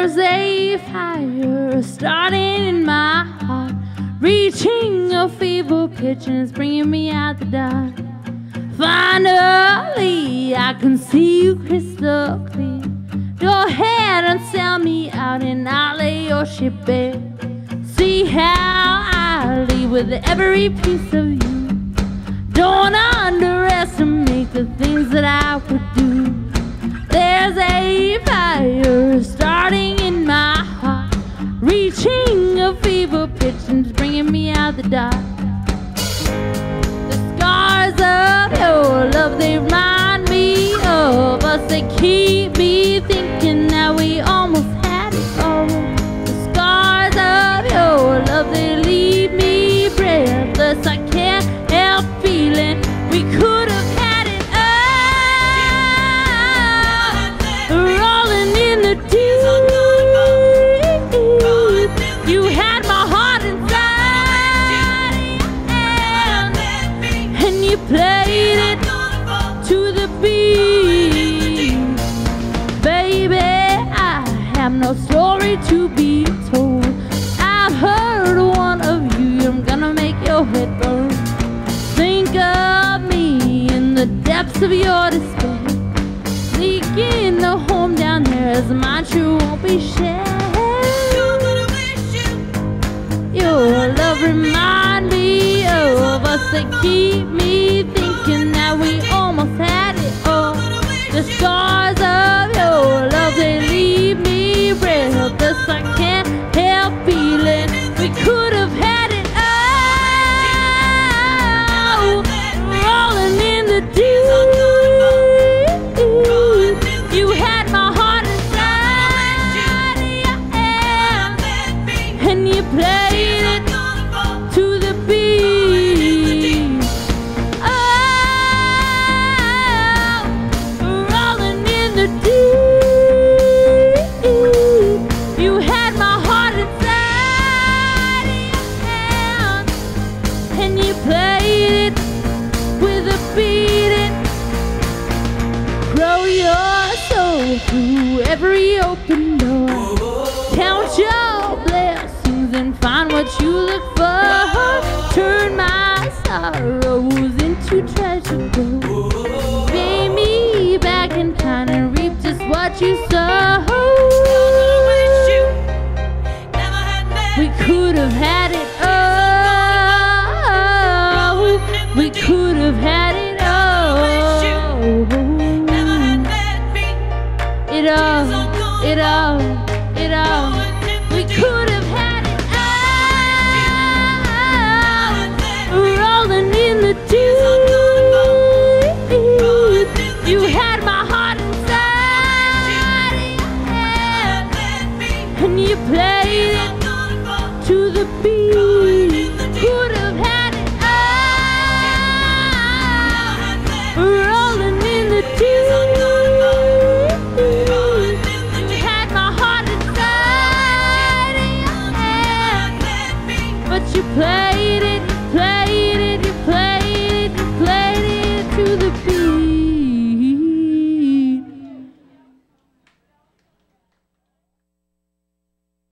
There's a fire starting in my heart, reaching a fever pitch and it's bringing me out the dark. Finally, I can see you crystal clear. Go ahead and sell me out and I'll lay your ship bare. See how I leave with every piece of you. Don't underestimate the things that I would do. There's a out the dark. The scars of your love, they remind me of us. They keep no story to be told. I've heard one of you, I'm gonna make your head burn. Think of me in the depths of your despair. Sneaking the home down there as mine sure won't be shared. Your love remind me of us that keep me thinking that we almost had it all. The scars Grow your soul through every open door. Count your blessings and find what you look for. Turn my sorrows into treasure gold. Pay me back in kind and reap just what you sow. We could have had it all. We could have had play